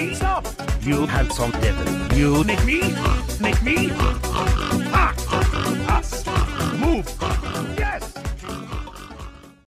me? Stop! You handsome devil. You make me? make me? Ah! Us. Move!